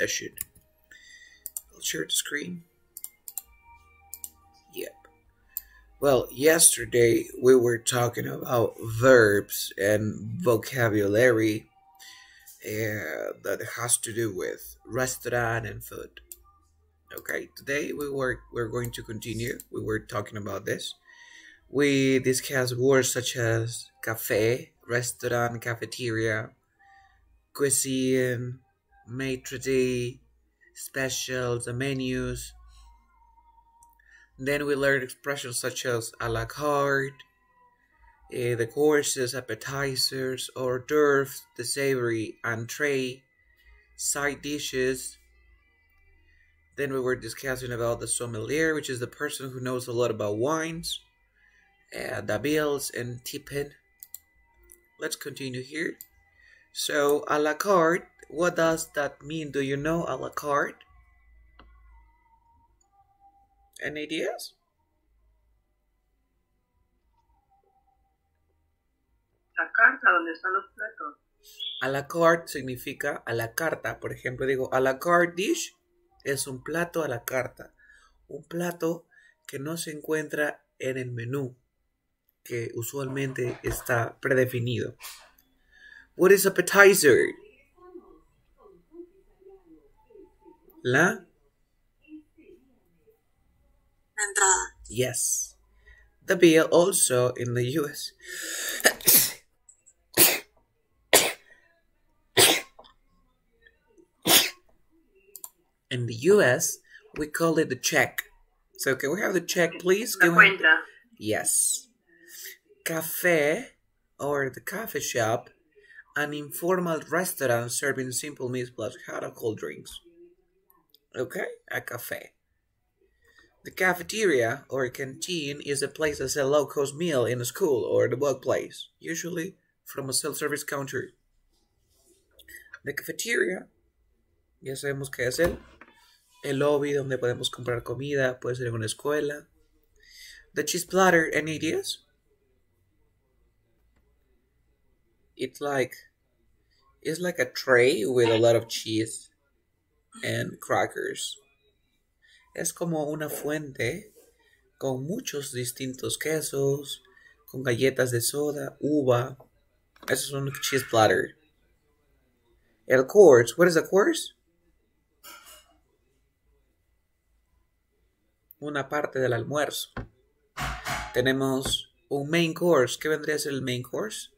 session. I'll share the screen. Yep. Well, yesterday we were talking about verbs and vocabulary uh, that has to do with restaurant and food. Okay, today we were we're going to continue. We were talking about this. We discussed words such as cafe, restaurant, cafeteria, cuisine, maitre d', specials, the menus. Then we learned expressions such as a la carte, uh, the courses, appetizers, hors d'oeuvres, the savory entree, side dishes. Then we were discussing about the sommelier, which is the person who knows a lot about wines, uh, the bills, and tipping. Let's continue here. So, a la carte, what does that mean? Do you know a la carte? Any ideas? La carta donde están los platos. A la carte significa a la carta. Por ejemplo, digo, a la carte dish es un plato a la carta. Un plato que no se encuentra en el menú, que usualmente está predefinido. What is appetizer? La Entrada. Yes. The bill also in the US. in the US, we call it the check. So can we have the check, please? La Can we have- Yes. Cafe or the coffee shop, an informal restaurant serving simple meals plus hot or cold drinks. Okay, a cafe. The cafeteria or canteen is a place that sells low cost meal in a school or the workplace, usually from a self service counter. The cafeteria, ya sabemos qué es el, el lobby donde podemos comprar comida, puede ser en una escuela. The cheese platter, any ideas? It's like it's like a tray with a lot of cheese and crackers. Es como una fuente con muchos distintos quesos, con galletas de soda, uva. Eso es un cheese platter. El course, what is a course? Una parte del almuerzo. Tenemos un main course. ¿Qué vendría a ser el main course?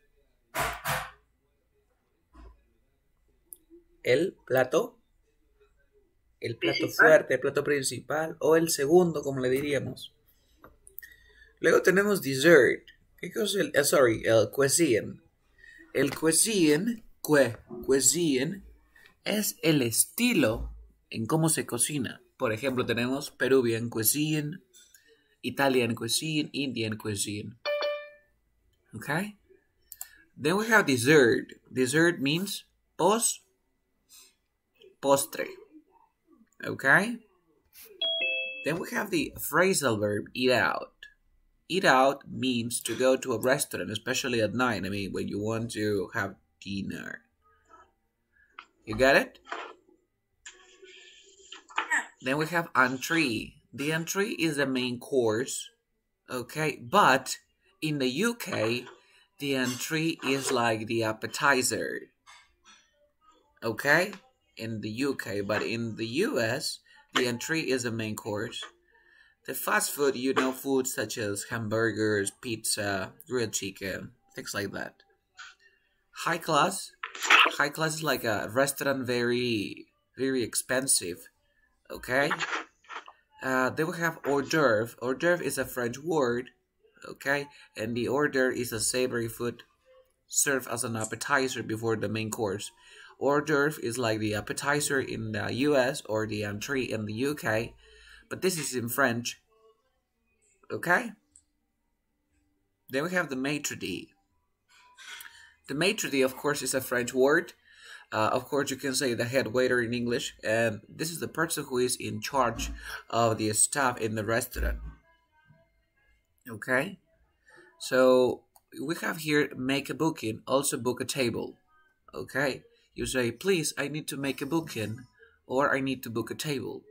El plato. El plato Principal. fuerte, el plato principal. O el segundo, como le diríamos. Luego tenemos dessert. ¿Qué cosa es el, eh, sorry, el cuisine. El cuisine, cue, cuisine, es el estilo en cómo se cocina. Por ejemplo, tenemos Peruvian cuisine, Italian cuisine, Indian cuisine. Okay? Then we have dessert. Dessert means pos, postre. Okay? Then we have the phrasal verb eat out. Eat out means to go to a restaurant, especially at night. I mean, when you want to have dinner. You got it? Then we have entree. The entree is the main course, okay? But in the UK, the entree is like the appetizer, okay? In the UK, but in the US, the entree is the main course. The fast food, you know, food such as hamburgers, pizza, grilled chicken, things like that. High class, high class is like a restaurant, very, very expensive. Okay. Uh, they will have hors d'oeuvre. Hors d'oeuvre is a French word. Okay, and the d'oeuvre is a savory food served as an appetizer before the main course. Hors d'oeuvre is like the appetizer in the US or the entree in the UK, but this is in French. Okay? Then we have the maitre d'. The maitre d', of course, is a French word. Uh, of course, you can say the head waiter in English, and this is the person who is in charge of the staff in the restaurant. Okay? So we have here make a booking, also book a table. Okay? You say, please, I need to make a booking or I need to book a table.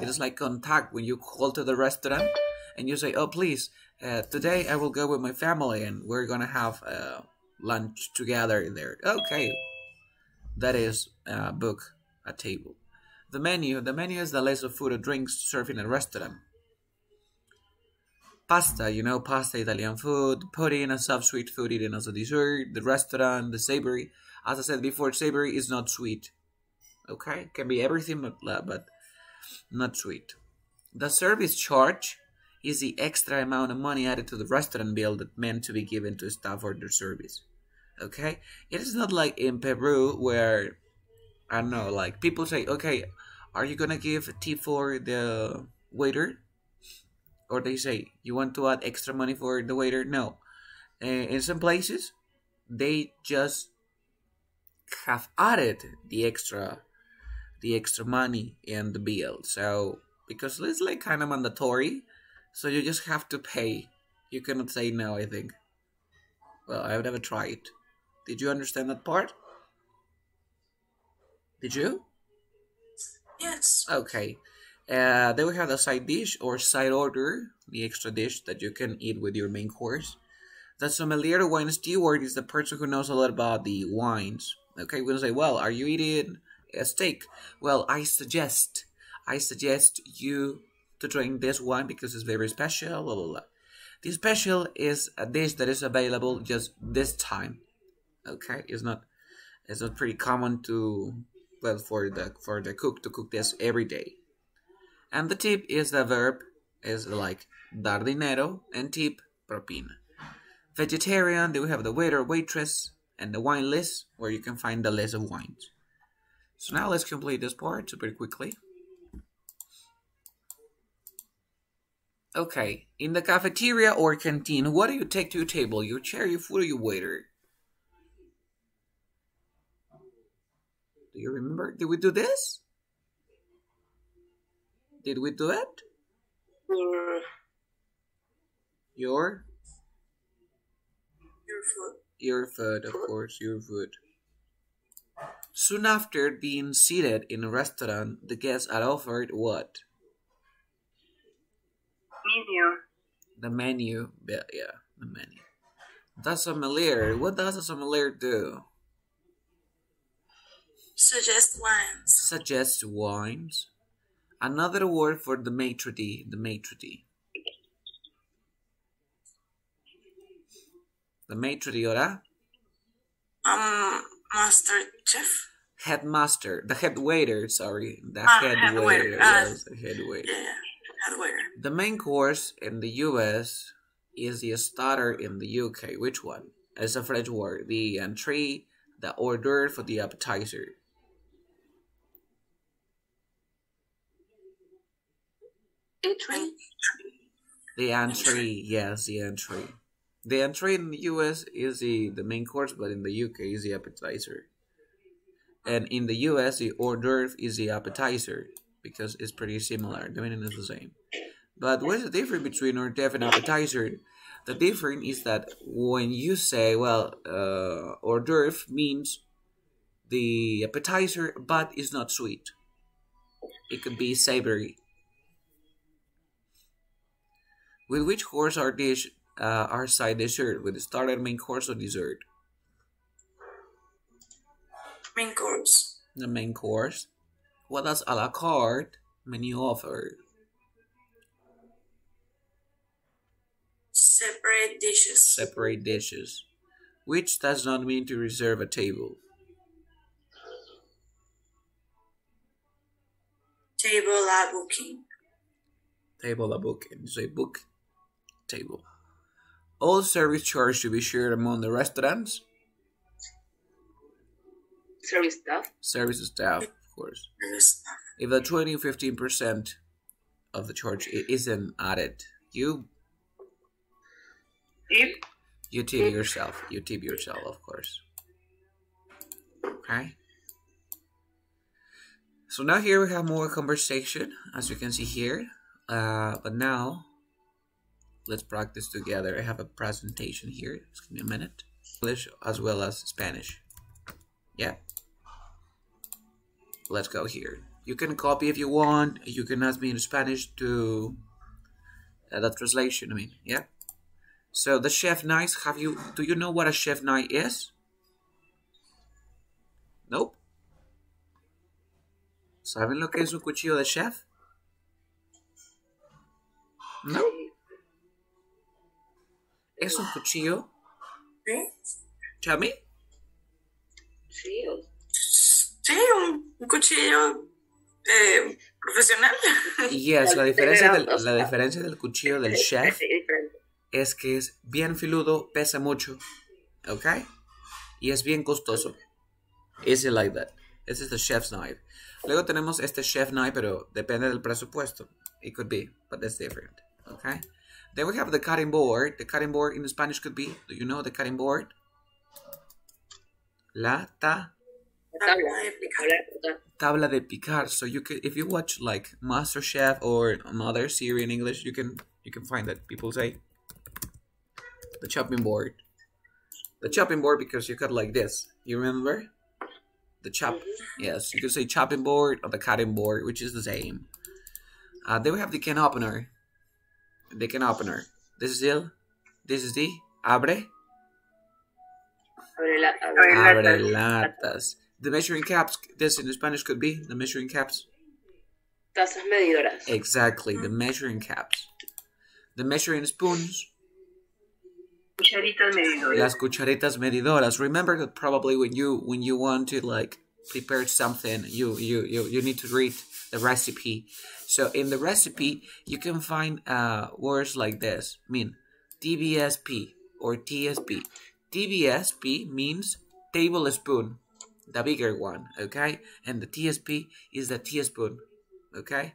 It is like contact when you call to the restaurant and you say, "Oh, please, uh, today I will go with my family and we're gonna have uh, lunch together in there." Okay, that is uh, book a table. The menu, the menu is the list of food or drinks served in a restaurant. Pasta, you know, pasta, Italian food, pudding, a soft sweet food eaten as a dessert. The restaurant, the savory. As I said before, savory is not sweet. Okay, can be everything but but not sweet. The service charge is the extra amount of money added to the restaurant bill that meant to be given to staff for their service. Okay? It is not like in Peru where I don't know, like people say, okay, are you gonna give tip for the waiter? Or they say, you want to add extra money for the waiter? No. Uh, in some places, they just have added the extra the extra money in the bill. So because it's like kind of mandatory, so you just have to pay. You cannot say no. I think. Well, I've never tried. Did you understand that part? Did you? Yes. Okay. Uh, then we have the side dish or side order, the extra dish that you can eat with your main course. The sommelier wine steward is the person who knows a lot about the wines. Okay, we're gonna say, well, are you eating a steak? Well, I suggest, I suggest you to drink this wine because it's very special. Blah blah blah. The special is a dish that is available just this time. Okay, it's not, it's not pretty common to, well, for the for the cook to cook this every day. And the tip is the verb is like dar dinero and tip propina. Vegetarian, then we have the waiter, waitress, and the wine list where you can find the list of wines. So now let's complete this part super quickly. Okay, in the cafeteria or canteen, what do you take to your table? Your chair, your food, or your waiter? Do you remember? Did we do this? Did we do it? Your, Your your food. Your food, of course, your food. Soon after being seated in a restaurant, the guests are offered what? Menu. The menu. Yeah, yeah, the menu. The sommelier. What does a sommelier do? Suggest wines. Suggest wines. Another word for the maitre d', the maitre d'. The maitre d', ora? Um, master chef. Headmaster, the head waiter, sorry. The Ah, head, head waiter, waiter, ah. yes, the head waiter. Yeah, head waiter. The main course in the US is the starter in the UK. Which one? It's a French word. The entree, the order for the appetizer. Entry. The entree, yes, the entree. The entree in the US is the, the main course, but in the UK is the appetizer. And in the US, the hors d'oeuvre is the appetizer because it's pretty similar. The meaning is the same. But what is the difference between hors d'oeuvre and appetizer? The difference is that when you say, well, uh, hors d'oeuvre means the appetizer, but it's not sweet. It could be savory. With which course or dish uh, are side dessert? With the starter, main course, or dessert? Main course. The main course. What does a la carte menu offer? Separate dishes. Separate dishes, which does not mean to reserve a table. Table at booking. Table a booking. say book table. All service charge to be shared among the restaurants, Service staff. service staff, of course. If the 20 15% of the charge isn't added, you Tip. You tip yourself. You tip yourself, of course. Okay. So now here we have more conversation, as you can see here. Uh, but now, let's practice together. I have a presentation here. Just give me a minute. English as well as Spanish. Yeah. Let's go here. You can copy if you want. You can ask me in Spanish to uh, the translation. I mean, yeah. So the chef knife. Have you? Do you know what a chef knife is? Nope. ¿Saben lo que es un cuchillo de chef? No. Es un cuchillo. ¿Sí? Chami. Sí, Sí, un, un cuchillo eh, profesional. Yes, la La diferencia, del, la diferencia del cuchillo del chef es que es bien filudo, pesa mucho, ¿ok? Y es bien costoso. Easy like that. Ese es el chef's knife. Luego tenemos este chef knife, pero depende del presupuesto. It could be, but that's different, okay? Then we have the cutting board. The cutting board in Spanish could be, do you know the cutting board? La ta Tabla, de picar. tabla de cortar. tabla de picar. So you could, if you watch like Master Chef or another series in English, you can you can find that people say the chopping board. The chopping board because you cut like this. You remember? The chop. Yes, you could say chopping board or the cutting board, which is the same. Uh, then we have the can opener. The can opener. This is el. This is the abre. Abre la- abre Abre latas. The measuring caps. This in Spanish could be the measuring caps. Tazas medidoras. Exactly, the measuring caps. The measuring spoons, Cucharitas medidoras. las cucharitas medidoras. Remember that probably when you when you want to like prepare something, you you you, you need to read the recipe. So in the recipe, you can find uh, words like this. I mean, TBSP or TSP. TBSP means tablespoon, the bigger one, okay? And the TSP is the teaspoon, okay?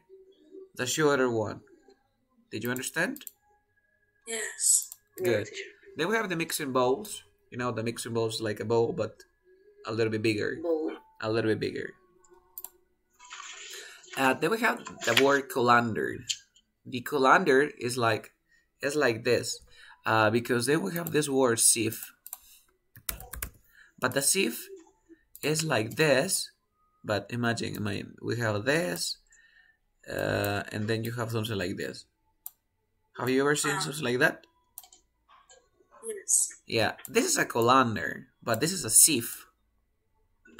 The shorter one. Did you understand? Yes. Good. Then we have the mixing bowls. You know, the mixing bowls like a bowl, but a little bit bigger. Bowl. A little bit bigger. Uh, then we have the word colander. The colander is like is like this, uh, because then we have this word sieve. But the sieve is like this. But imagine, I mean, we have this, uh, and then you have something like this. Have you ever seen Ah. something like that? Yes. Yeah, this is a colander, but this is a sieve.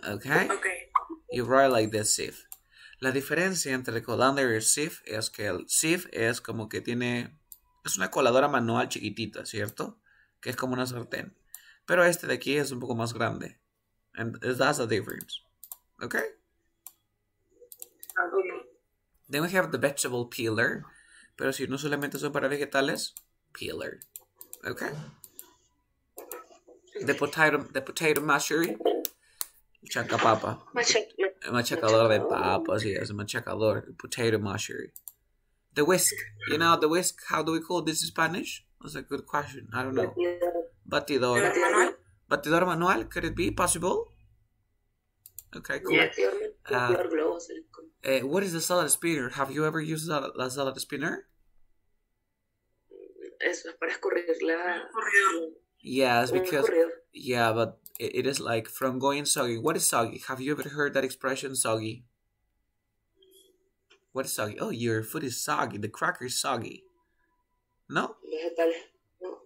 Okay? Okay. You write like this sieve. La diferencia entre el colander y el sieve es que el sieve es como que tiene. Es una coladora manual chiquitita, ¿cierto? Que es como una sartén. Pero este de aquí es un poco más grande. And that's the difference. Okay? Then we have the vegetable peeler. Pero si no solamente son para vegetales, peeler. Okay? The potato, the potato masher, chacapapa. Macha- ma- Machacador de papas, yes, a machacador, potato masher. The whisk, you know, the whisk, how do we call this in Spanish? That's a good question. I don't know. Batidor. Batidor manual? Batidor manual, could it be possible? Okay, cool. Yes. Batidor- batidor globos, el- Uh, what is the salad spinner? Have you ever used a, a salad spinner? Eso es para escurrir la. Yes, because yeah, but it, is like from going soggy. What is soggy? Have you ever heard that expression, soggy? What is soggy? Oh, your food is soggy. The cracker is soggy. No? No.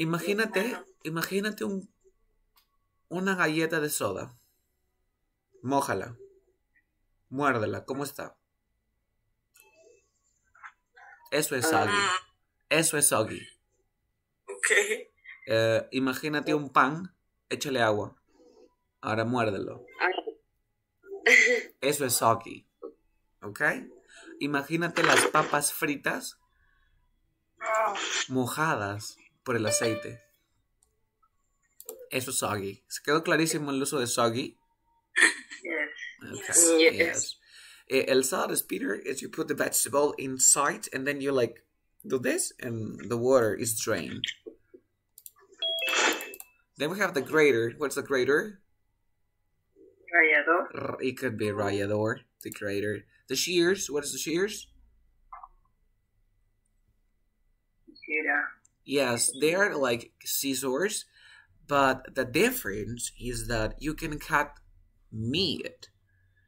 Imagínate, imagínate un, una galleta de soda. Mójala. Muérdela. ¿Cómo está? Eso es soggy. Ah, Eso es soggy. ok. Eh, imagínate un pan. Échale agua. Ahora muérdelo. Eso es soggy. ¿Ok? Imagínate las papas fritas mojadas por el aceite. Eso es soggy. ¿Se quedó clarísimo el uso de soggy? Okay, Yes. yes. Eh, El salad spinner is you put the vegetable inside and then you like do this and the water is drained. Then we have the grater. What's the grater? Rallador. R- It could be rallador, the grater. The shears. What is the shears? Yes, they are like scissors, but the difference is that you can cut meat.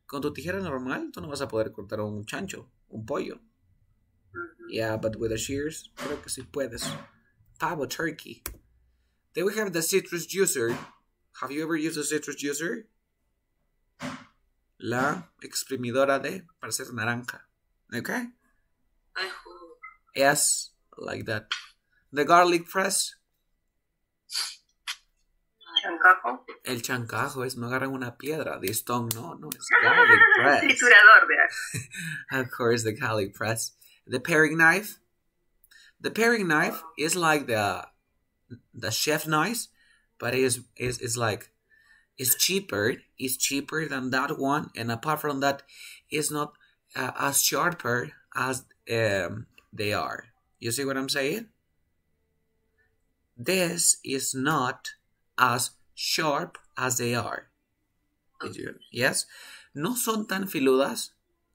Con tu tijera normal, tú no vas a poder cortar un chancho, un pollo. Ujú. Yeah, but with the shears, creo que sí puedes. Pavo turkey. Then we have the citrus juicer. Have you ever used a citrus juicer? La exprimidora de para hacer naranja. Okay? Ay. Yes, like that. The garlic press. Chancajo. El chancajo es no agarran una piedra. The stone, no, no, it's garlic press. Triturador, vea. Of course, the garlic press. The paring knife. The paring knife is like the the chef knife, but it is is like it's cheaper. It's cheaper than that one, and apart from that, it's not uh, as sharper as um, they are. You see what I'm saying? This is not as sharp as they are. Yes, no son tan filudas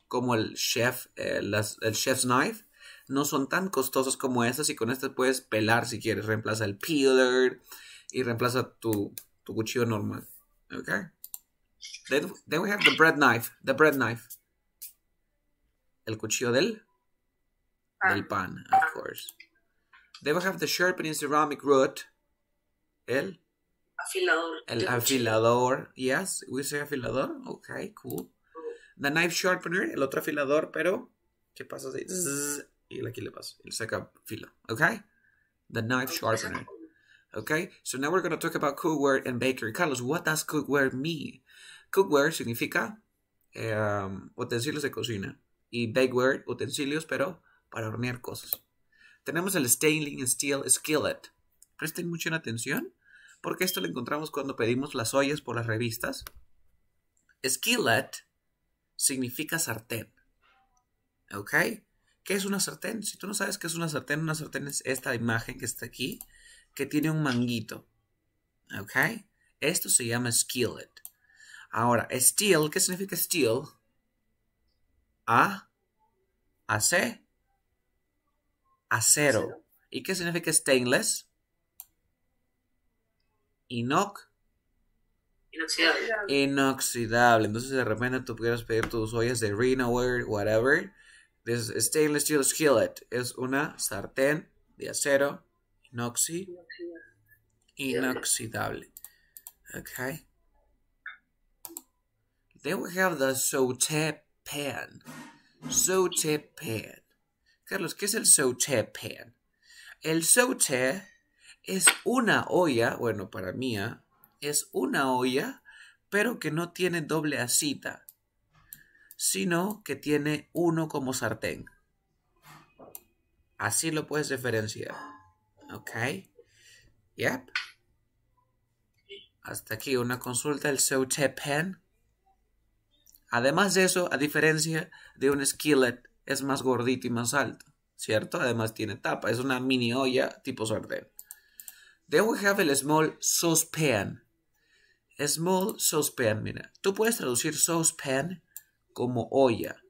como el chef, eh, las- el chef's knife. No son tan costosas como estas y con estas puedes pelar si quieres. Reemplaza el peeler y reemplaza tu, tu cuchillo normal. Okay. Then, then we have the bread knife. The bread knife. El cuchillo del, del pan, of course. Then we have the sharpening ceramic root. El Afilador. El afilador, yes, we say afilador, okay, cool. The knife sharpener, el otro afilador, pero ¿qué pasa? Zzz, y aquí le pasa, le saca filo, okay? The knife sharpener, okay? So now we're going to talk about cookware and bakery. Carlos, what does cookware mean? Cookware significa um, utensilios de cocina y bakeware, utensilios, pero para hornear cosas. Tenemos el stainless steel skillet. Presten mucha atención porque esto lo encontramos cuando pedimos las ollas por las revistas. Skillet significa sartén. ¿Ok? ¿Qué es una sartén? Si tú no sabes qué es una sartén, una sartén es esta imagen que está aquí, que tiene un manguito. ¿Ok? Esto se llama skillet. Ahora, steel, ¿qué significa steel? A, AC, acero. ¿Y qué significa stainless? Inox, Inoxidable. inoxidable. Entonces de repente tú pudieras pedir tus ollas de Renoware, whatever. This is stainless steel skillet. Es una sartén de acero inoxi, inoxidable. Okay. Then we have the sauté pan. Sauté pan. Carlos, ¿qué es el sauté pan? El sauté es una olla, bueno, para mí, ¿ah? es una olla, pero que no tiene doble asita, sino que tiene uno como sartén. Así lo puedes diferenciar. ¿Ok? Yep. Hasta aquí una consulta del sauté pan. Además de eso, a diferencia de un skillet, es más gordito y más alto, ¿cierto? Además tiene tapa, es una mini olla tipo sartén. Then we have el small saucepan. Small saucepan, mira. Tú puedes traducir saucepan como olla.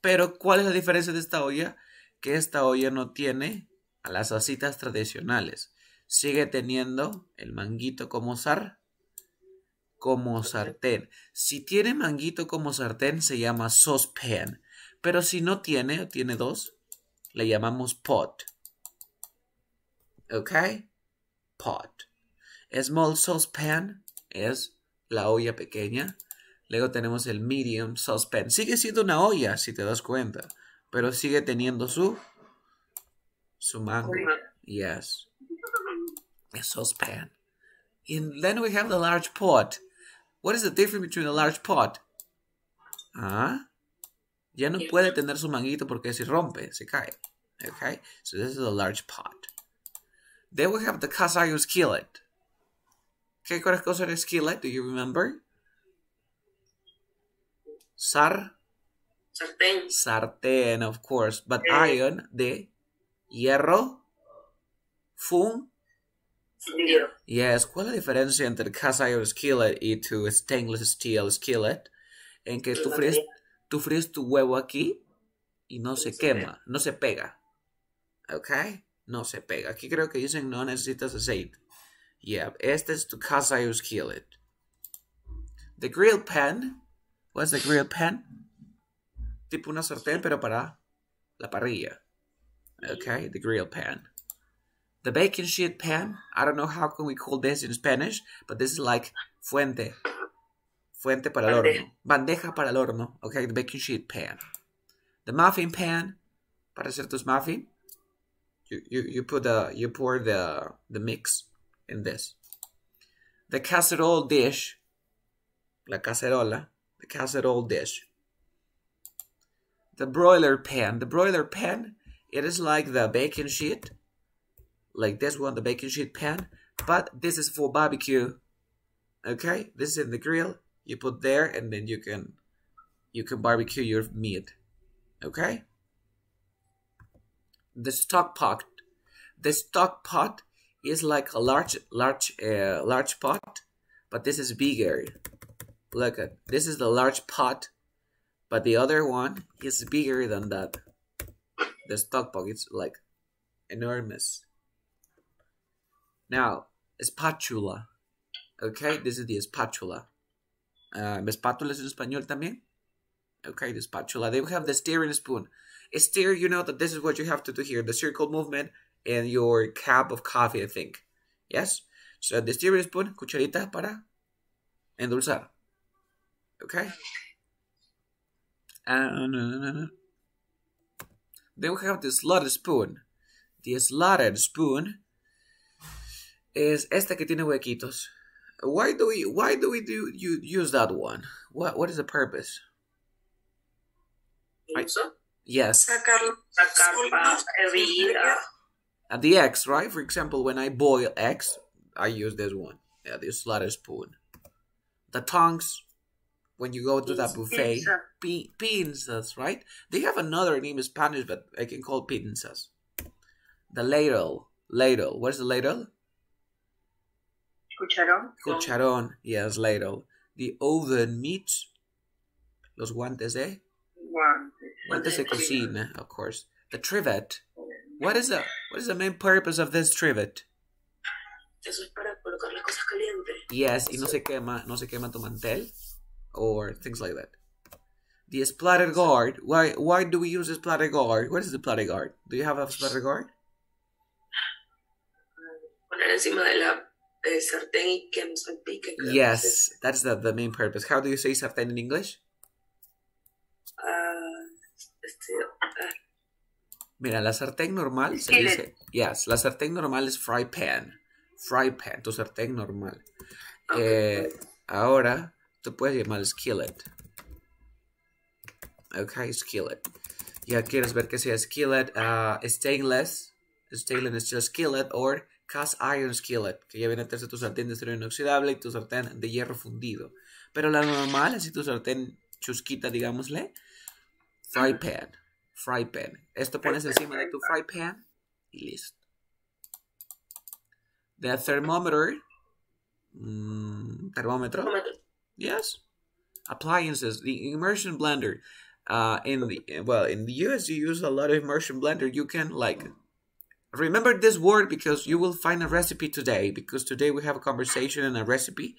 Pero, ¿cuál es la diferencia de esta olla? Que esta olla no tiene a las asitas tradicionales. Sigue teniendo el manguito como sar, como sartén. Si tiene manguito como sartén, se llama saucepan. Pero si no tiene, o tiene dos, le llamamos pot. ¿Ok? pot. Small saucepan es la olla pequeña. Luego tenemos el medium saucepan. Sigue siendo una olla, si te das cuenta. Pero sigue teniendo su, su mango. Yes. A saucepan. And then we have the large pot. What is the difference between a large pot? Ah. Ya no puede tener su manguito porque si rompe, se cae. Okay? So this is a large pot. Then we have the cast iron skillet. ¿Qué cosa era skillet? Do you remember? Sar, Sartén. sartén, of course. But Eh. iron, de hierro, fun. Fundido. Yes, ¿cuál es la diferencia entre el cast iron skillet y tu stainless steel skillet? En que tú fríes, tú fríes tu huevo aquí y no se se quema, no se pega. ¿Ok? No se pega. Aquí creo que dicen no necesitas aceite. Yeah, este es tu cast iron skillet. The grill pan, What's the grill pan? Tipo una sartén, pero para la parrilla. Okay, the grill pan. The baking sheet pan, I don't know how can we call this in Spanish, but this is like fuente. Fuente para el horno. Bandeja para el horno. Okay, the baking sheet pan. The muffin pan, para hacer tus muffin. You, you, you put the you pour the the mix in this. The casserole dish, la cacerola, the casserole dish. The broiler pan, the broiler pan, it is like the baking sheet, like this one, the baking sheet pan, but this is for barbecue. Okay, this is in the grill. You put there, and then you can you can barbecue your meat. Okay. The stock pot, the stock pot is like a large large uh, large pot, but this is bigger. Look at this is the large pot, but the other one is bigger than that. The stock is like enormous. Now, spatula. Okay, this is the spatula. Uh, espátulas en español también. Okay, the spatula. They have the steering spoon. A steer, you know that this is what you have to do here. The circle movement and your cup of coffee, I think. Yes? So the steering spoon, cucharita para endulzar. Okay? And then we have the slotted spoon. The slotted spoon is esta que tiene huequitos. Why do we why do we do you use that one? What what is the purpose? ¿Y uso? Yes. Sacarlo. Sacar para hervir. ah, And the eggs, right? For example, when I boil eggs, I use this one. Yeah, this slotted spoon. The tongs, when you go to that buffet, Pinza. pi- pinzas, right? They have another name in Spanish, but I can call pinzas. The ladle, ladle. What's the ladle? Cucharón. Cucharón, yes, ladle. The oven mitts, los guantes de, Guantes. guantes de cocina, of course. The trivet. What is the what is the main purpose of this trivet? Eso es para colocar las cosas calientes. Yes, y no se quema, no se quema tu mantel, or things like that. The splatter guard. Why why do we use a splatter guard? What is the splatter guard? Do you have a splatter guard? Poner encima de la sartén y que no salpique. creo. Yes, that's the, the main purpose. How do you say sartén in English? Ah, este, ah, Mira, la sartén normal se dice. Yes, la sartén normal es fry pan. Fry pan, tu sartén normal. ok. Eh, ahora tú puedes llamar skillet. Ok, skillet. Ya quieres ver que sea skillet, ah, stainless, stainless steel skillet, or cast iron skillet, que ya viene a ser tu sartén de acero inoxidable y tu sartén de hierro fundido. Pero la normal, así tu sartén chusquita, digámosle, fry pan, fry pan. Esto pones encima de tu fry pan y listo. The thermometer, mm, termómetro. Yes. Appliances. The immersion blender. Uh, in the well, in the US, you use a lot of immersion blender. You can like remember this word because you will find a recipe today. Because today we have a conversation and a recipe,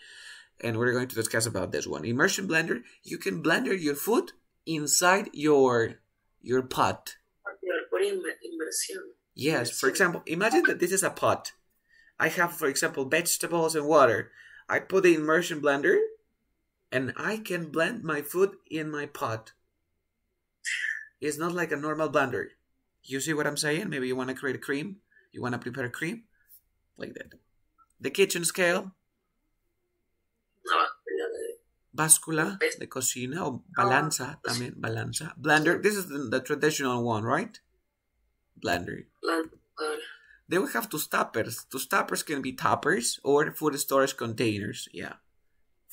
and we're going to discuss about this one. Immersion blender. You can blender your food inside your your pot. Por- Por inmer- inmersión. Yes, for example, imagine that this is a pot. I have, for example, vegetables and water. I put the immersion blender and I can blend my food in my pot. It's not like a normal blender. You see what I'm saying? Maybe you want to create a cream, you want to prepare a cream, like that. The kitchen scale, No, la de- báscula de cocina o balanza oh, también, balanza. Blender, this is the, the traditional one, right? Blender. Then we have two stoppers. Two stoppers can be toppers or food storage containers. Yeah.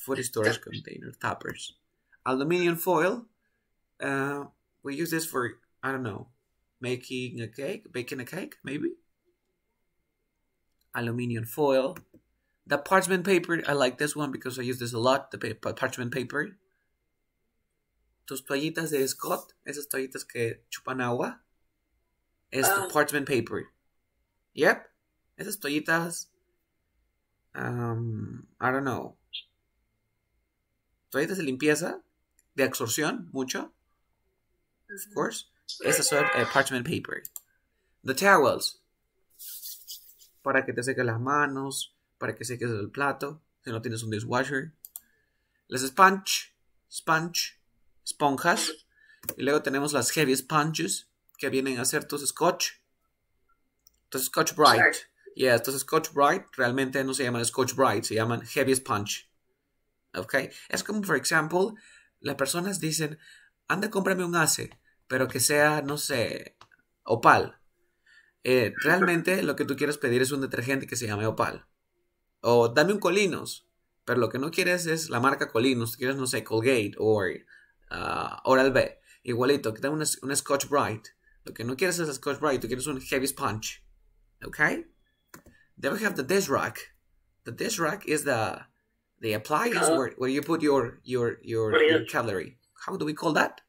Food storage container toppers. Aluminium foil. Uh, we use this for, I don't know, making a cake, baking a cake, maybe. Aluminium foil. The parchment paper, I like this one because I use this a lot. The pa- parchment paper. Tus toallitas de Scott, esas toallitas que chupan agua, es the Ah. parchment paper. Yep. Esas toallitas. Um, I don't know. Toallitas de limpieza de absorción, mucho. Of course. Estas son eh, parchment paper. The towels. Para que te seques las manos, para que seques el plato, si no tienes un dishwasher. Las sponge, sponge, esponjas. Y luego tenemos las heavy sponges, que vienen a ser tus scotch. Tus scotch bright. Yeah, estos Scotch Bright realmente no se llaman Scotch Bright, se llaman Heavy Sponge. ¿Ok? Es como, por ejemplo, las personas dicen, anda, cómprame un ACE, pero que sea, no sé, Opal. Eh, realmente lo que tú quieres pedir es un detergente que se llame Opal. O dame un Colinos, pero lo que no quieres es la marca Colinos, quieres, no sé, Colgate o uh, Oral B. Igualito, que te un, un Scotch Bright. Lo que no quieres es Scotch Bright, tú quieres un Heavy Sponge. ¿Ok? Then we have the dish rack. The dish rack is the the appliance Uh, where, where you put your your your, cutlery. How do we call that?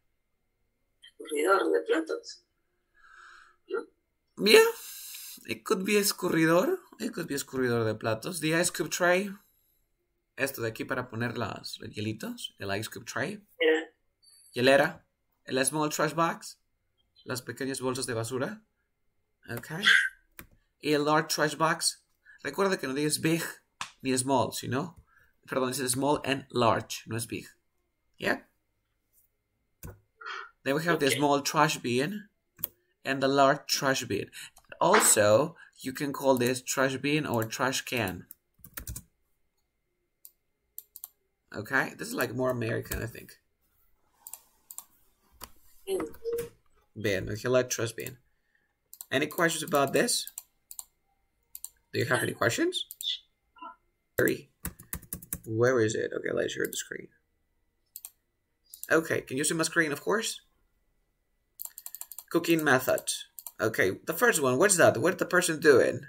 Escurridor de platos. Yeah, it could be escurridor. It could be escurridor de platos. The ice cube tray. Esto de aquí para poner las, los hielitos. El ice cube tray. Mira, Hielera. El small trash bags. Las pequeñas bolsas de basura. Okay. Y el large trash bags. Recuerda que no digas big ni small, sino. Perdón, dices small and large, no es big. Yeah. Then we have the small trash bin and the large trash bin. Also, you can call this trash bin or trash can. Okay, this is like more American, I think. bin, the Gillette trash bin. Any questions about this? Do you have any questions? Harry, where is it? Okay, let's share the screen. Okay, can you see my screen, of course? Cooking method. Okay, the first one, what's that? What's the person doing?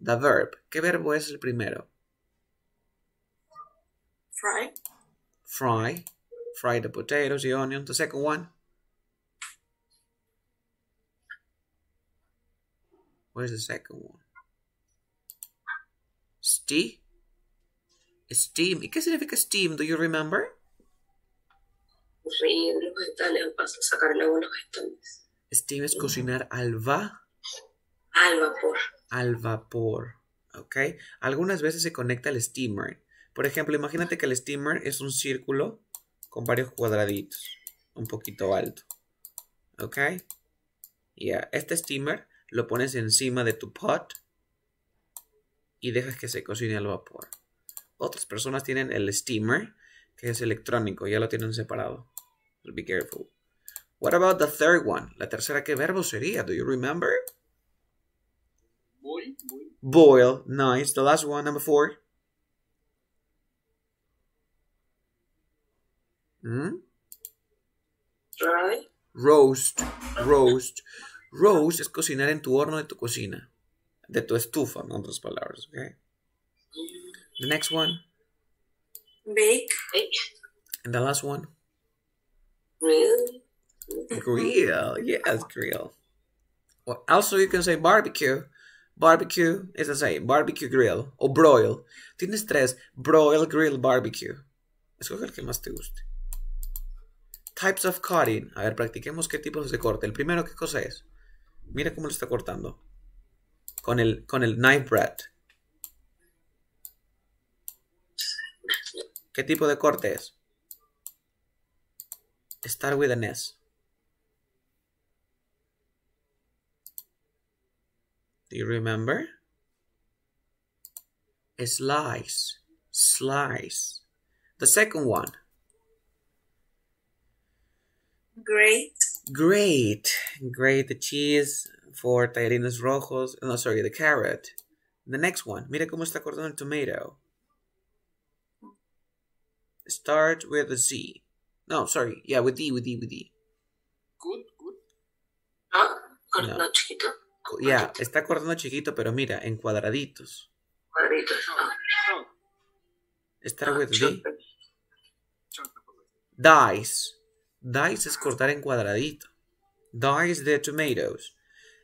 The verb. ¿Qué verbo es el primero? fry. Fry. Fry the potatoes, the onion. The second one? Where's the second one? Steam. Steam. ¿Y qué significa steam? Do you remember? Freír los vegetales o para sacar el agua de los vegetales. Steam es cocinar al va, Al vapor. al vapor. ¿Ok? Algunas veces se conecta al steamer. Por ejemplo, imagínate que el steamer es un círculo con varios cuadraditos. Un poquito alto. ¿Ok? Ya, este steamer lo pones encima de tu pot y dejas que se cocine al vapor. Otras personas tienen el steamer, que es electrónico, ya lo tienen separado. So be careful. What about the third one? La tercera, ¿qué verbo sería? Do you remember? Boil, boil. Nice. The last one, number four. Hmm? Roast. Roast. Roast es cocinar en tu horno de tu cocina. De tu estufa, en otras palabras. Okay? The next one. Bake. Bake. And the last one. Grill. Grill. Yes, grill. Well, also, you can say barbecue. Barbecue is the same. Barbecue grill. O broil. Tienes tres. Broil, grill, barbecue. Escoge el que más te guste. Types of cutting. A ver, practiquemos qué tipos de corte. El primero, ¿qué cosa es? Mira cómo lo está cortando. Con el, con el knife bread. ¿Qué tipo de corte es? Start with an S. Do you remember? A Slice. Slice. The second one. Great. Great. Great the cheese for tallarines rojos. No, sorry, the carrot. The next one. Mira cómo está cortando el tomato. Start with a Z. No, sorry. Yeah, with D, with D, with D. Good, good. ¿No? Cortado No. chiquito. Ya, está cortando chiquito, pero mira, en cuadraditos. Chop, Start with D. Dice. Dice es cortar en cuadradito. Dice the tomatoes.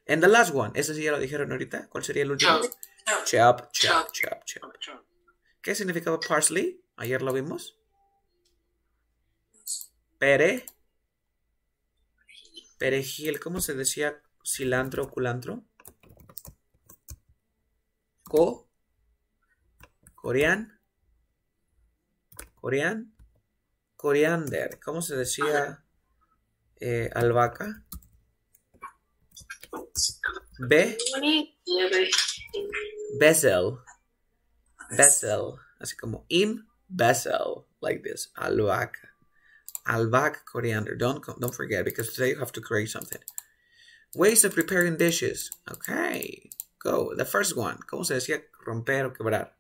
And the last one. Ese sí ya lo dijeron ahorita. ¿Cuál sería el último? Chop, chop. Chop, chop. ¿Qué significaba parsley? Ayer lo vimos. Pere. Perejil. ¿Cómo se decía cilantro culantro? Co. Corean. Corean. Coriander. ¿Cómo se decía eh, albahaca? B. Basil. Basil. Así como im basil. Like this. Albahaca. Albahaca coriander. Don't, don't forget because today you have to create something. Ways of preparing dishes. Okay. Go. The first one. ¿Cómo se decía romper o quebrar?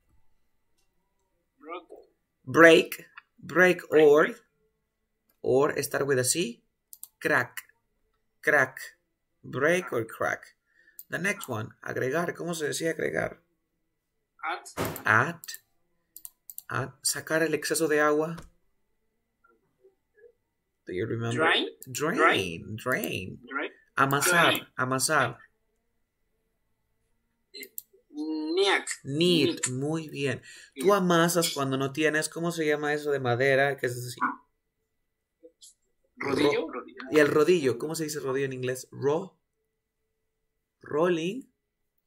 Break. Break or. Or start with a C. Crack. Crack. Break or crack. The next one. Agregar. ¿Cómo se decía agregar? At. Add. Add. Sacar el exceso de agua. Do you remember? Drain. Drain. Drain. Right? Amasar. Drain. Amasar. Niak. Knead. Muy bien. Tú amasas cuando no tienes, ¿cómo se llama eso de madera? Que es así. Rodillo. Rodillo. Y el rodillo, ¿cómo se dice rodillo en inglés? Ro. Rolling.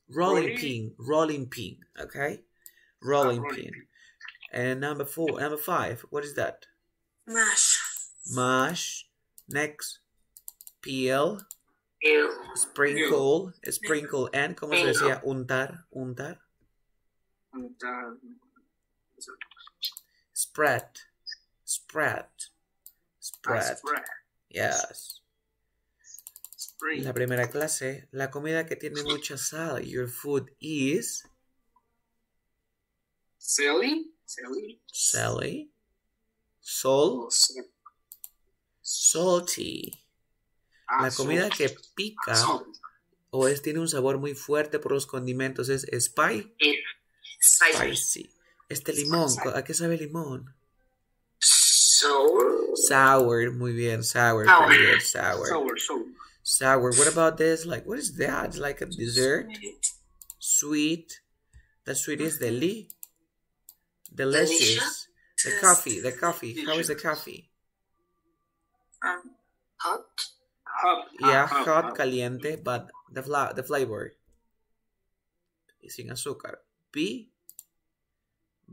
Rolling Rolling. pin. Rolling pin. Okay? Rolling rolling pin. pin. And number four, number five, what is that? Mash. Mash. Next. Peel. Sprinkle. Sprinkle. And, ¿cómo se decía? Untar. Untar. Uh, Spread. Spread. Spread. spread. Yes. La primera clase, la comida que tiene mucha sal. Your food is Selling. Selling. Sally. Sol. Salt. Salty. Ah, La comida que pica Salt. o es, tiene un sabor muy fuerte por los condimentos es spy, Spicy. spicy. Este limón, ¿a qué sabe limón? Sour. Sour, muy bien, sour, Sour. sour. Sour. Sour. Sour. What about this? Like, what is that? It's like a dessert? Sweet. The sweet is deli. Delicious. The coffee, the coffee. How is the coffee? Um, hot. Hot. Yeah, hot, hot, caliente, but the fla the flavor. Y sin azúcar. B.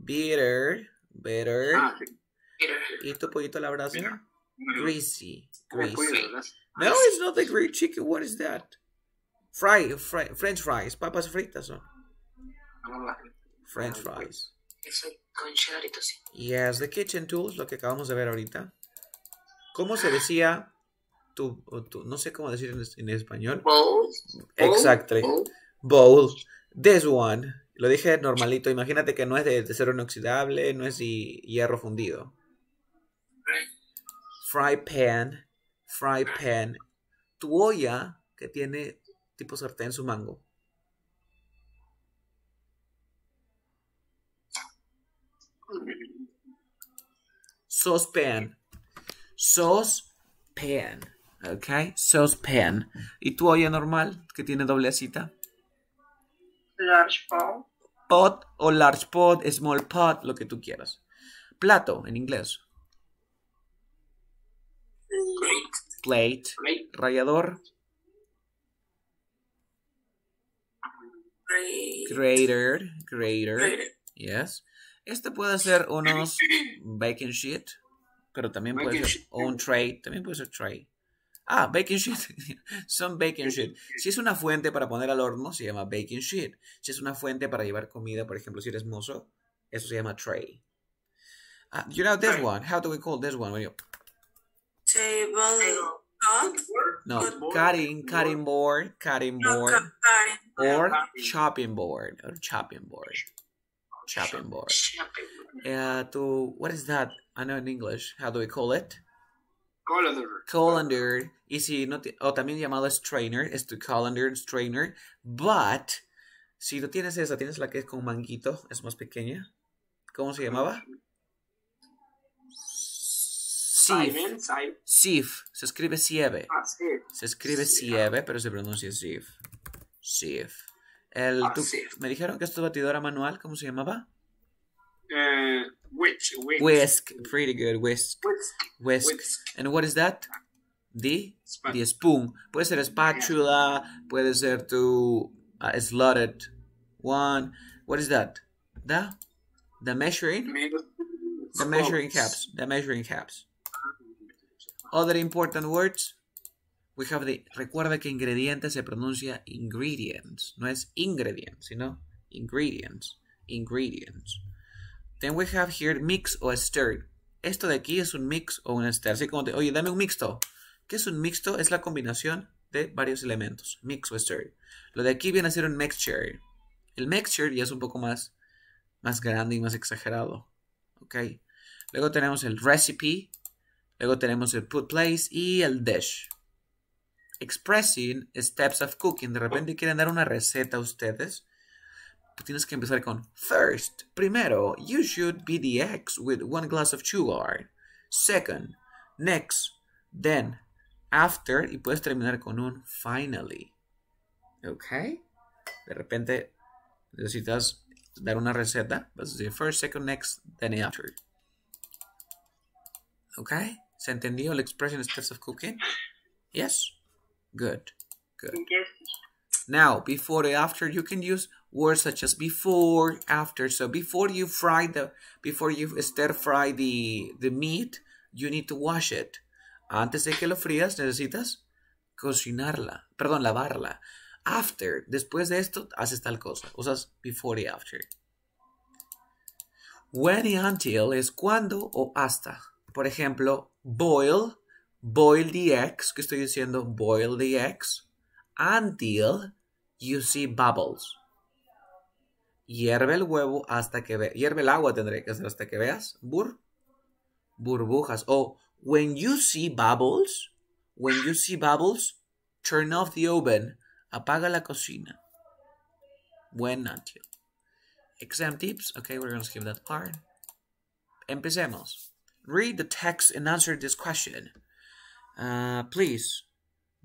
Bitter. Bitter. Ah, Bitter. ¿Y tu pollito a la brasa? Bitter. Greasy. Greasy. No, it's not the grilled chicken. What is that? Fry, fry, French fries. Papas fritas son. Ah, French fries. Eso con. Yes, the kitchen tools, lo que acabamos de ver ahorita. ¿Cómo se decía tu, no sé cómo decir en, es- en español? Bowl. Exactly. Bowl. Bowl. This one. Lo dije normalito. Imagínate que no es de, de acero inoxidable, no es de hierro fundido. Fry pan. Fry pan. Tu olla que tiene tipo sartén su mango. Saucepan. Saucepan. Ok. Saucepan. ¿Y tu olla normal que tiene doble cita? Large bowl. pot o large pot, small pot, lo que tú quieras. Plato en inglés. Great. Plate. Plate. Rallador. Great. Grater. Grater. Great. Yes. Este puede ser unos bacon sheet, pero también puede ser o un tray, también puede ser tray. Ah, bacon sheet. Son bacon sheet. Si es una fuente para poner al horno, se llama bacon sheet. Si es una fuente para llevar comida, por ejemplo, si eres mozo, eso se llama tray. Ah, you know this one. How do we call this one? When you- Table. No, cutting, cutting board, cutting board, or chopping board, or chopping board, chopping board. Uh, to what is that? I know in English. How do we call it? Colander. Colander. Y si no, o también llamado strainer, es tu colander, strainer. But si no tienes esa, tienes la que es con manguito, es más pequeña. ¿Cómo se llamaba? Simon. Sieve. Se escribe sieve. Ah, sí. Se escribe sieve, pero se pronuncia sieve. Sieve. El, Ah, me dijeron que es tu batidora manual, ¿cómo se llamaba? Uh, which? Which? Whisk. Pretty good. Whisk. Whisk. Whisk. Whisk. And what is that? The the spoon. Puede ser spatula, puede ser tu uh, slotted one. What is that? The the measuring the measuring caps. The measuring caps. Other important words. We have the recuerda que ingrediente se pronuncia ingredients, no es ingredients, sino ingredients, ingredients. Then we have here mix o stir. Esto de aquí es un mix o un stir. Así como te, oye, dame un mixto. ¿Qué es un mixto? Es la combinación de varios elementos. Mix o stir. Lo de aquí viene a ser un mixture. El mixture ya es un poco más, más grande y más exagerado. ¿Ok? Luego tenemos el recipe. Luego tenemos el put place y el dish. Expressing steps of cooking. De repente quieren dar una receta a ustedes. Pues tienes que empezar con first. Primero, you should beat the eggs with one glass of sugar. Second, next, then, after. Y puedes terminar con un finally. ¿Ok? De repente necesitas dar una receta. Vas a decir first, second, next, then after. ¿Ok? ¿Se entendió el expression steps of cooking? Yes? Good. Good. Now, before and after, you can use words such as before, after. So before you fry the, before you stir fry the, the meat, you need to wash it. Antes de que lo frías, necesitas cocinarla, perdón, lavarla. After, después de esto, haces tal cosa. Usas before y after. When y until es cuando o hasta. Por ejemplo, boil, boil the eggs, que estoy diciendo boil the eggs, until you see bubbles. Hierve el huevo hasta que veas. Hierve el agua tendré que hacer hasta que veas. Bur. Burbujas. O when you see bubbles. When you see bubbles. Turn off the oven. Apaga la cocina. When until. Exam tips. Okay, we're going to skip that part. Empecemos. Read the text and answer this question. Uh, please,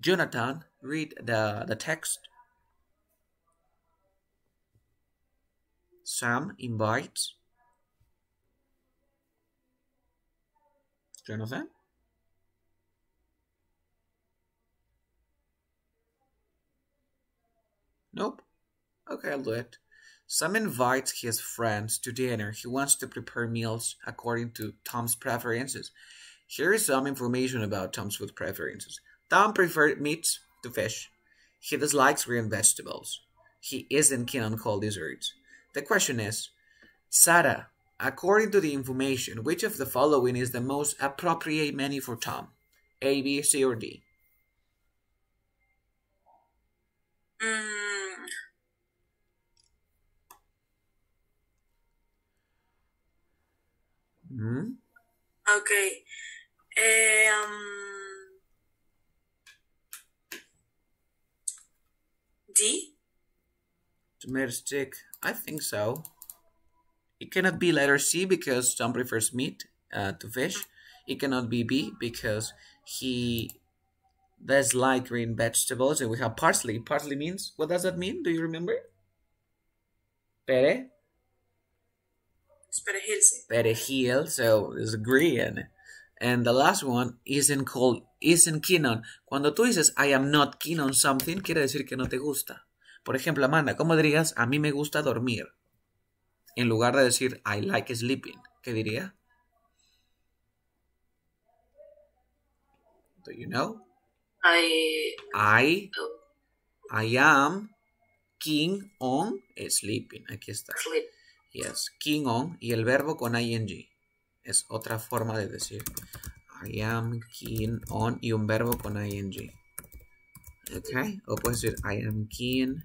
Jonathan, read the, the text. Sam invites. Jonathan? Nope. Okay, I'll do it. Sam invites his friends to dinner. He wants to prepare meals according to Tom's preferences. Here is some information about Tom's food preferences. Tom prefers meats to fish. He dislikes green vegetables. He isn't keen on cold desserts. The question is, Sarah, according to the information, which of the following is the most appropriate menu for Tom? A, B, C, or D? Mm, Hmm? ok. Eh, um, D. Tomato stick? I think so. It cannot be letter C because Tom prefers meat uh, to fish. It cannot be B because he does like green vegetables. And we have parsley. Parsley means, what does that mean? Do you remember? Pere? Es perejil. Perejil, so it's green. And the last one isn't called, isn't keen on. Cuando tú dices I am not keen on something, quiere decir que no te gusta. Por ejemplo, Amanda, ¿cómo dirías a mí me gusta dormir? En lugar de decir I like sleeping, ¿qué diría? Do you know? I, I, I am keen on sleeping. Aquí está. sleep. Yes, keen on y el verbo con ing. Es otra forma de decir I am keen on y un verbo con ing. Ok, o puedes decir I am keen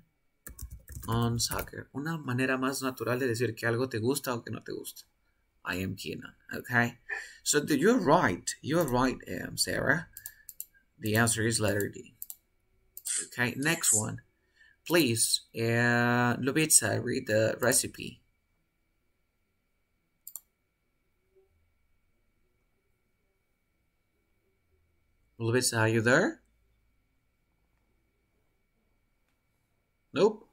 on soccer. Una manera más natural de decir que algo te gusta o que no te gusta. I am keen on. Okay, so you're right. You're right, um, Sarah. The answer is letter D. Okay, next one. Please, uh, Lubitsa, read the recipe. Lubitsa, are you there? Nope.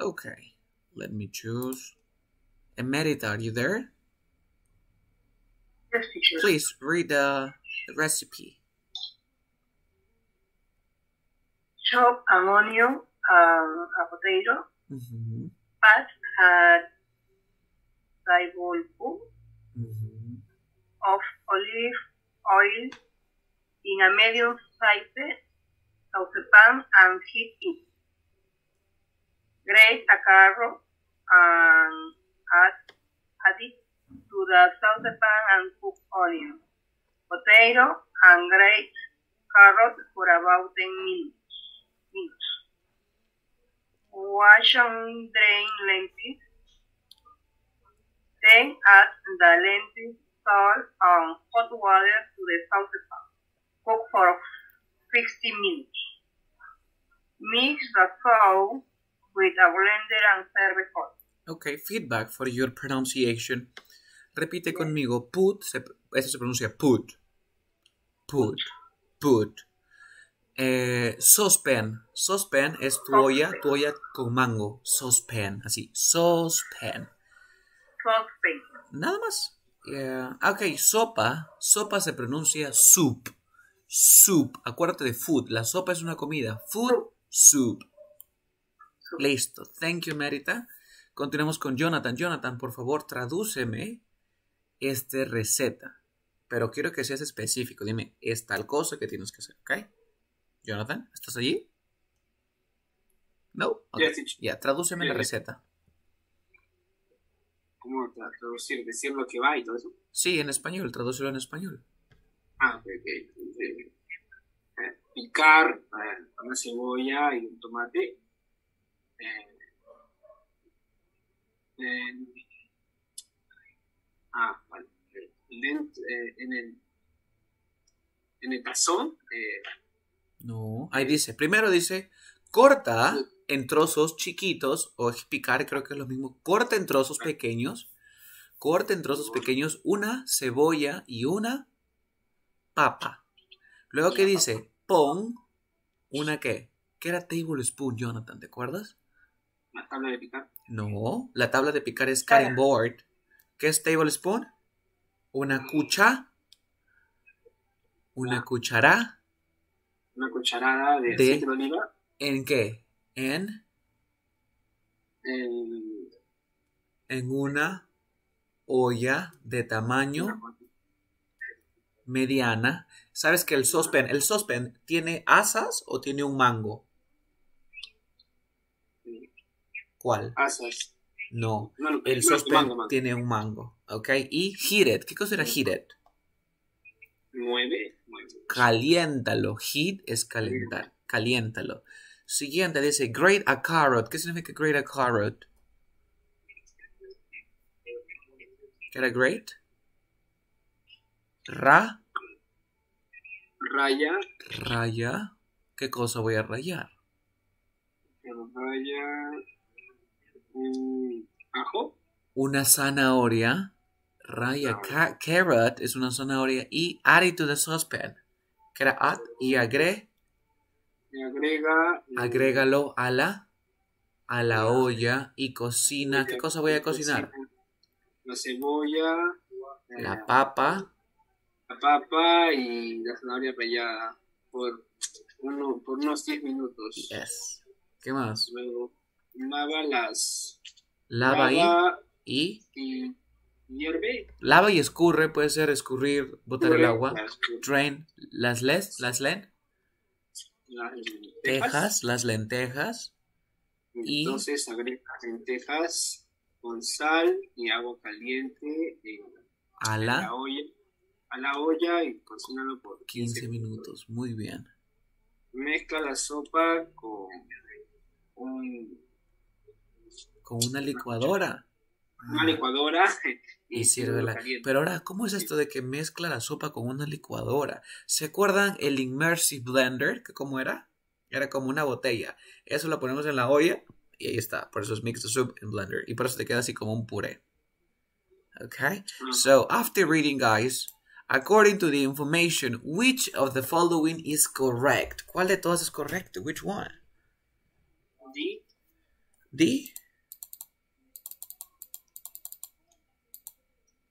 Okay. Let me choose. Emerita, are you there? Yes, teacher. Please read the, recipe. Chop onion and a potato. Add a tablespoon mhm. Of olive oil in a medium-sized saucepan and heat it. Grate a carrot and add, add it to the saucepan and cook onion, potato, and grate carrot for about 10 minutes. minutes. Wash and drain lentils. Then add the lentils, salt, and hot water to the saucepan. Cook for 60 minutes. Mix the sauce with a blender and serve hot. Okay, feedback for your pronunciation. Repite conmigo. Put, se, eso se pronuncia put. Put. Put. Eh, saucepan. Saucepan es tu olla, tu olla con mango. Saucepan, así. Saucepan. Saucepan. Nada más. Yeah. Ok, sopa. Sopa se pronuncia soup. Soup. Acuérdate de food. La sopa es una comida. Food, soup. Listo. Thank you, Merita. Continuamos con Jonathan. Jonathan, por favor, tradúceme esta receta. Pero quiero que seas específico. Dime, es tal cosa que tienes que hacer, ¿ok? Jonathan, ¿estás allí? No. Ya, tradúceme la receta. ¿Cómo tra- traducir? Decir lo que va y todo eso. Sí, en español, tradúcelo en español. Ah, ok, ok. Eh, picar eh, una cebolla y un tomate. Eh, ah, vale. En el en el tazón eh, No, ahí dice, primero dice, corta en trozos chiquitos, o picar creo que es lo mismo, corta en trozos pequeños, corta en trozos pequeños una cebolla y una papa. Luego que dice, pon una qué? ¿Qué era tablespoon, Jonathan? ¿Te acuerdas? la tabla de picar. No, la tabla de picar es cutting board. ¿Qué es tablespoon? Una cucha, una cuchara, Una cucharada de, De- aceite de oliva. ¿en qué? En el- en una olla de tamaño mediana. ¿Sabes que el sospen, el sospen tiene asas o tiene un mango? ¿Cuál? asas. No, el no, sospen mango, mango. tiene un mango, ¿ok? Y heated, ¿qué cosa era heated? Mueve, mueve. Caliéntalo, heat es calentar, caliéntalo. Siguiente dice grate a carrot, ¿qué significa grate a carrot? ¿Qué era grate? Ra, Raya, raya, ¿qué cosa voy a rayar? raya, un ajo, Una zanahoria, raya, ca- carrot es una zanahoria y add it to the saucepan. ¿Qué era add? Y agre, agrega, eh, agrégalo a la, a la olla y cocina. ¿Qué cosa voy a cocinar? La cebolla, eh, La papa, la papa y la zanahoria rallada por, uno, por unos 10 minutos. yes. ¿Qué más? Luego lava las Lava y y hierve. lava y escurre, puede ser escurrir, botar el agua. Las, Drain las les, las len, las tejas, las lentejas. y- Entonces agrega lentejas con sal y agua caliente en a la la olla, a la olla y cocínalo por 15 minutos. Muy bien. Mezcla la sopa con un- Con una licuadora. Una licuadora Y sírvela. caliente. Pero ahora, ¿cómo es esto de que mezcla la sopa con una licuadora? ¿Se acuerdan el Immersive Blender? ¿Que ¿Cómo era? Era como una botella. Eso lo ponemos en la olla y ahí está. Por eso es Mix the Soup in Blender. Y por eso te queda así como un puré. Okay? Ah, So, after reading, guys, according to the information, which of the following is correct? ¿Cuál de todas es correcto? Which one? di- D?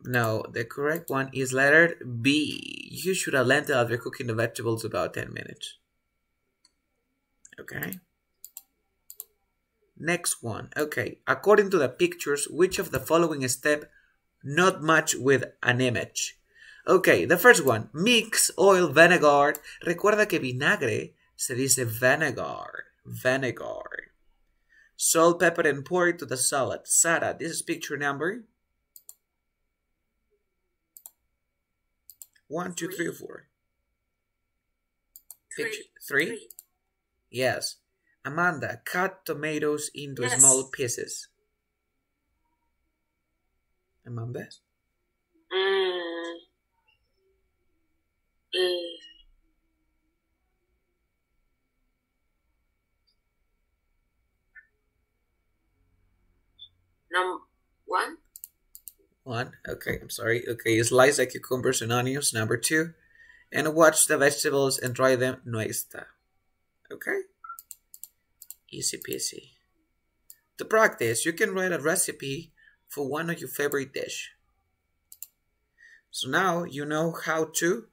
No, the correct one is letter B. You should have lentil after cooking the vegetables about 10 minutes. Okay. Next one. Okay. According to the pictures, which of the following step not match with an image? Okay, the first one. Mix oil vinegar. Recuerda que vinagre se dice vinegar. Vinegar. Salt, pepper, and pour it to the salad. Sara, this is picture number one, two, three, four. Picture three. Three. Yes. Amanda, cut tomatoes into Yes. small pieces. Amanda? Mm. Mm. Num one. One. Okay, I'm sorry. Okay, slice the cucumbers and onions. Number two. And watch the vegetables and dry them. No está. Okay? Easy peasy. To practice, you can write a recipe for one of your favorite dish. So now you know how to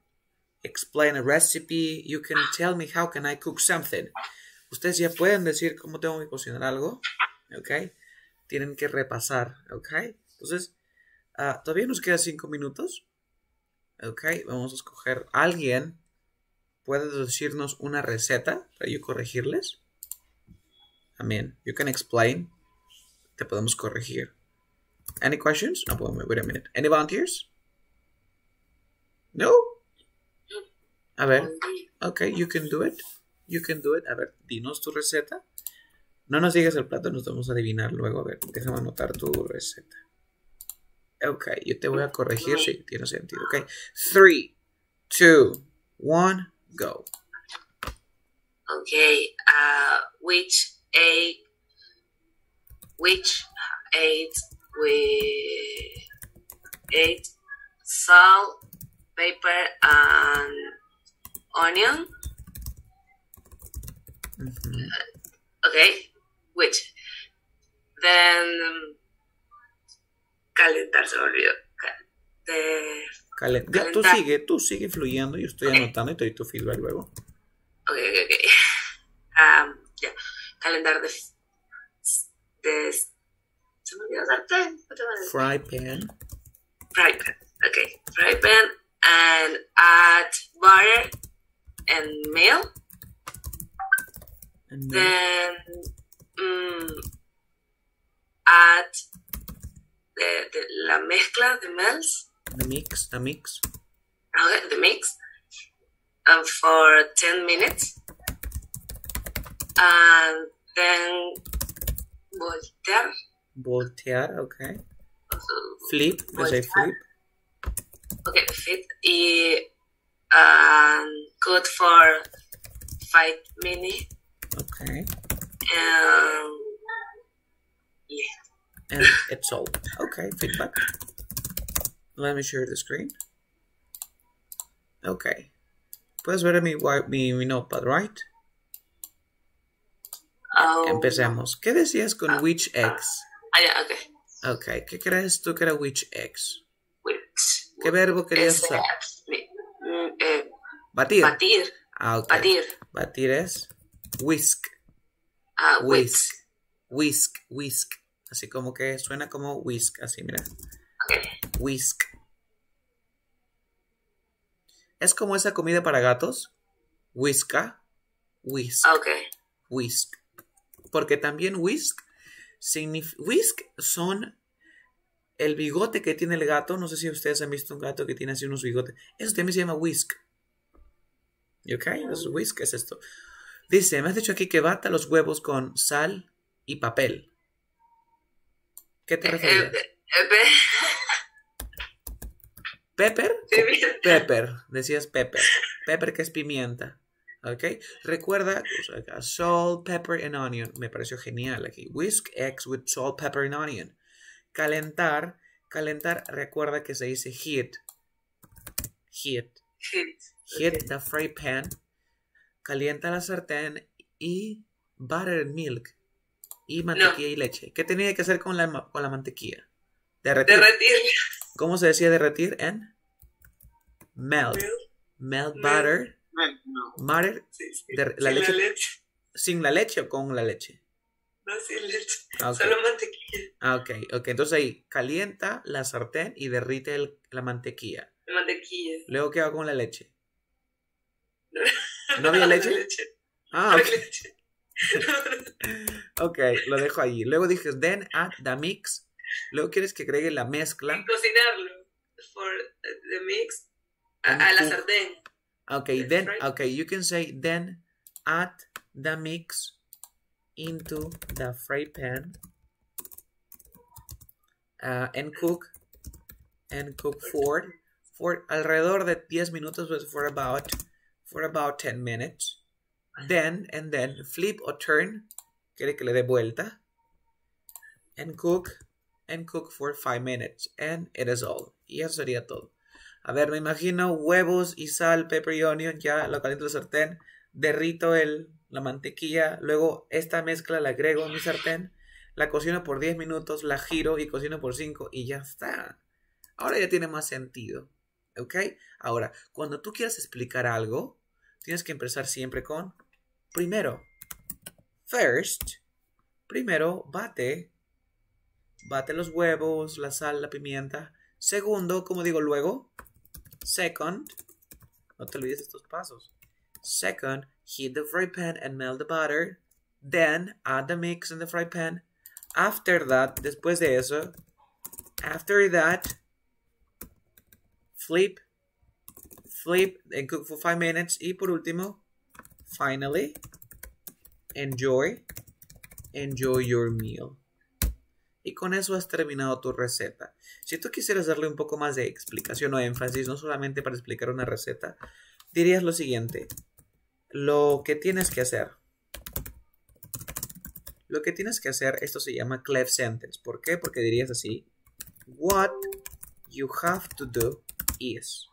explain a recipe. You can tell me how can I cook something. Ustedes ya pueden decir cómo tengo que cocinar algo. Okay? Tienen que repasar. Okay? Entonces, ah, todavía nos quedan cinco minutos. ¿Ok? Vamos a escoger alguien. ¿Puede decirnos una receta para yo corregirles? Amén. You can explain. Te podemos corregir. Any questions? No, wait, wait a minute. Any volunteers? No? A ver. Ok, you can do it. You can do it. A ver, dinos tu receta. No nos digas el plato, nos vamos a adivinar luego. A ver, déjame anotar tu receta. Ok, yo te voy a corregir si tiene sentido. Ok, 3, 2, 1, go. Okay. Uh, which egg? Which egg with egg, salt, pepper, and onion? Ujú. Okay. Which? Then calentar se me olvidó. De, Calen- ya, tú sigue, tú sigue fluyendo. Yo estoy Ok. anotando y te doy tu feedback luego. okay, okay, okay. Um, ya. Calentar de, de se me olvidó madre. Fry pan. Fry pan. Okay. Fry pan and add butter and milk. And then Then mm, add the, the, la mezcla de melts, the mix, the mix. okay, the mix, um, for 10 minutes. And then voltear. Voltear, okay. also, Flip, let's say flip. Okay, fit. Y, and cook for 5 minutes. Okay. And yeah. And it's all. Okay, feedback. Let me share the screen. Okay. Puedes ver mi, mi, mi notepad, right? Um, Empecemos. ¿Qué decías con which eggs? Ah, ya, okay. Ok, ¿qué crees tú que era which eggs? Which ¿Qué verbo querías usar? eh, mm, eh, Batir. batir, Ah, ok. batir. Batir es whisk, Ah, whisk, whisk. whisk, whisk. Así como que suena como whisk, así, mira. Whisk. Es como esa comida para gatos. Whiska. Whisk. Okay. Whisk. Porque también whisk whisk son el bigote que tiene el gato. No sé si ustedes han visto un gato que tiene así unos bigotes. Eso también se llama whisk. ¿Ok? Entonces, whisk es esto. Dice, me has dicho aquí que bata los huevos con sal y papel. ¿Qué te Eh, refieres? eh, eh, pe- ¿Pepper? Pepper, decías pepper. Pepper que es pimienta. ¿Ok? Recuerda, salt, pepper and onion. Me pareció genial aquí. Whisk eggs with salt, pepper and onion. Calentar. Calentar, recuerda que se dice heat. Heat. Hit. Heat the fry pan. Calienta la sartén y butter and milk. Y mantequilla y leche. ¿Qué tenía que hacer con la, con la mantequilla? Derretir. Derretir. ¿Cómo se decía derretir en? Melt. Melt Melt. butter. No. Butter Sí, sí. de- la Sin leche. la leche. ¿Sin la leche o con la leche? No, sin leche. Ah. Solo mantequilla. Ah, ok, ok. Entonces ahí calienta la sartén y derrite el- la mantequilla. Mantequilla. Luego, ¿qué hago con la leche? No. ¿No había leche? leche. Ah, No hay ok. leche. Ok, lo dejo ahí. Luego dije, then add the mix. Luego quieres que agregue la mezcla. Y cocinarlo. For the mix. A, la sartén. Ok, then, right. okay, you can say then add the mix into the fry pan uh, and cook and cook for for alrededor de 10 minutos pues for about for about 10 minutes then and then flip or turn quiere que le dé vuelta and cook and cook for 5 minutes and it is all y eso sería todo a ver, me imagino huevos y sal, pepper y onion, ya lo caliento en la sartén, derrito el, la mantequilla, luego esta mezcla la agrego en mi sartén, la cocino por 10 minutos, la giro y cocino por 5 y ya está. Ahora ya tiene más sentido, ¿ok? Ahora, cuando tú quieras explicar algo, tienes que empezar siempre con, primero, first, primero, bate, bate los huevos, la sal, la pimienta. Segundo, como digo luego, second, no te olvides estos pasos. Second, heat the fry pan and melt the butter. Then add the mix in the fry pan. After that, después de eso, after that, flip, flip and cook for 5 minutes. Y por último, finally, enjoy, enjoy your meal. Y con eso has terminado tu receta. Si tú quisieras darle un poco más de explicación o énfasis, no solamente para explicar una receta, dirías lo siguiente. Lo que tienes que hacer. Lo que tienes que hacer, esto se llama clef sentence. ¿Por qué? Porque dirías así. What you have to do is.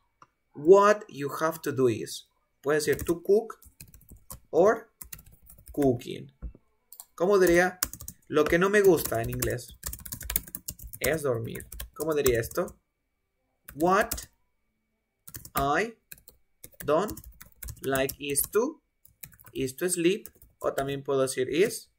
What you have to do is. Puede ser to cook or cooking. ¿Cómo diría? Lo que no me gusta en inglés es dormir. ¿Cómo diría esto? What I don't like is to is to sleep o también puedo decir is